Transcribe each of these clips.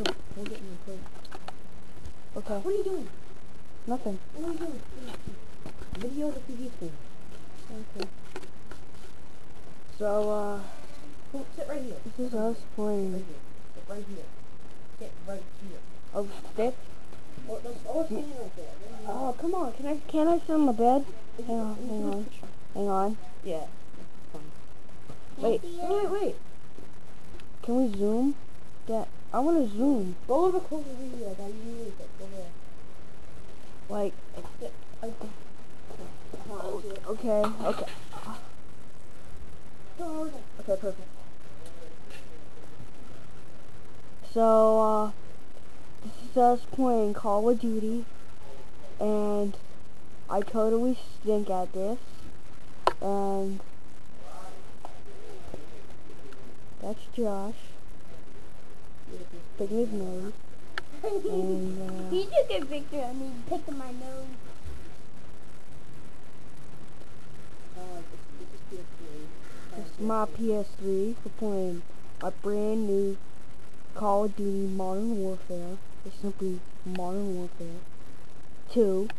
Here, hold it in your. Okay, What are you doing? nothing. What are you doing? Video the TV screen. Okay. So, uh, Go, sit right here. this is us Right playing. here. Sit right here. Sit right here. Oh, stick? Or, no, or stand right there. Oh, come on. Can I, can I sit on the bed? Hang on, hang on. Hang on. Yeah. Wait, Wait, wait. can we zoom? That, I want to zoom. Go closer to you. Like how you use it. Go there. Like, that. Okay, okay. Over there. Okay, perfect. So, uh, this is us playing Call of Duty, and I totally stink at this, and that's Josh, picking his nose, and, uh, He took a picture of me picking my nose. This, this is PS3. this is my PS3 for playing a brand new Call of Duty Modern Warfare, it's simply Modern Warfare 2,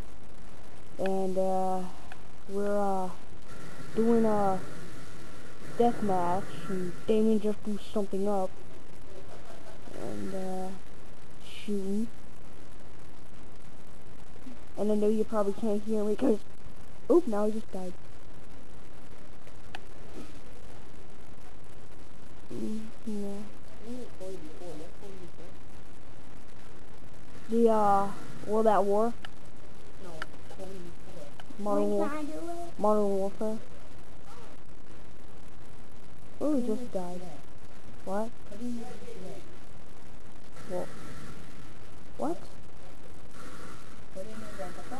and, uh, we're, uh, doing a deathmatch and Damien just blew something up, and, uh, shooting, and I know you probably can't hear me, because, oop, now I just died. Mm, yeah. What? The, uh, World at War, No. Modern, War? Modern Warfare. Oh, just died. What? Well, what? Put in the rental car.